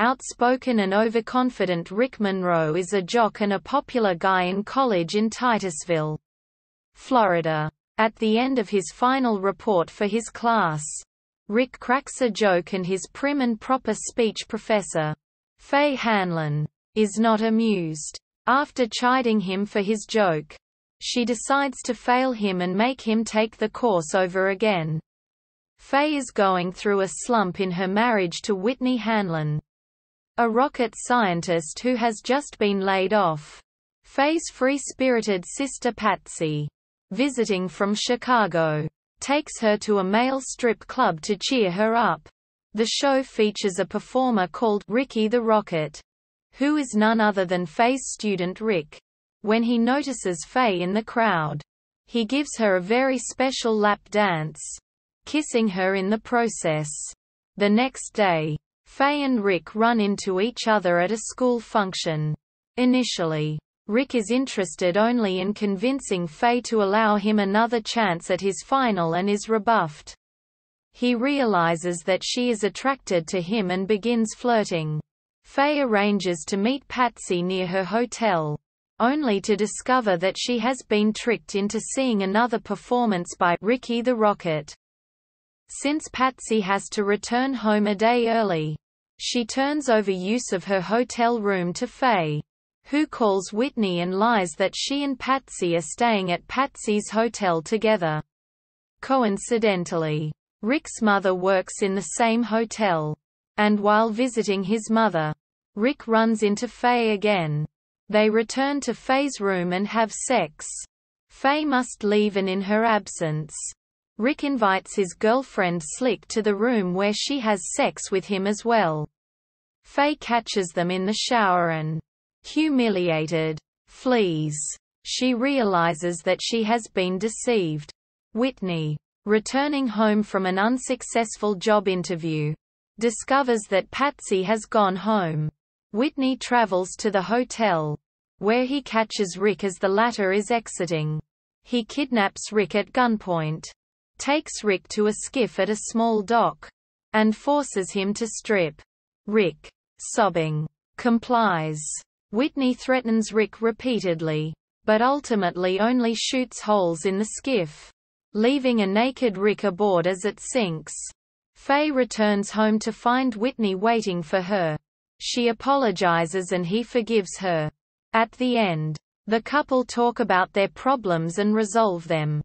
Outspoken and overconfident Rick Monroe is a jock and a popular guy in college in Titusville, Florida. At the end of his final report for his class, Rick cracks a joke and his prim and proper speech professor, Faye Hanlon, is not amused. After chiding him for his joke, she decides to fail him and make him take the course over again. Faye is going through a slump in her marriage to Whitney Hanlon, a rocket scientist who has just been laid off. Faye's free-spirited sister Patsy, visiting from Chicago, takes her to a male strip club to cheer her up. The show features a performer called Ricky the Rocket, who is none other than Faye's student Rick. When he notices Faye in the crowd, he gives her a very special lap dance, kissing her in the process. The next day, Faye and Rick run into each other at a school function. Initially, Rick is interested only in convincing Faye to allow him another chance at his final and is rebuffed. He realizes that she is attracted to him and begins flirting. Faye arranges to meet Patsy near her hotel, only to discover that she has been tricked into seeing another performance by Ricky the Rocket. Since Patsy has to return home a day early, she turns over use of her hotel room to Faye, who calls Whitney and lies that she and Patsy are staying at Patsy's hotel together. Coincidentally, Rick's mother works in the same hotel. And while visiting his mother, Rick runs into Faye again. They return to Faye's room and have sex. Faye must leave and in her absence, Rick invites his girlfriend Slick to the room where she has sex with him as well. Faye catches them in the shower and, humiliated, flees. She realizes that she has been deceived. Whitney, returning home from an unsuccessful job interview, discovers that Patsy has gone home. Whitney travels to the hotel, where he catches Rick as the latter is exiting. He kidnaps Rick at gunpoint takes Rick to a skiff at a small dock, and forces him to strip. Rick, sobbing, complies. Whitney threatens Rick repeatedly, but ultimately only shoots holes in the skiff, leaving a naked Rick aboard as it sinks. Faye returns home to find Whitney waiting for her. She apologizes and he forgives her. At the end, the couple talk about their problems and resolve them.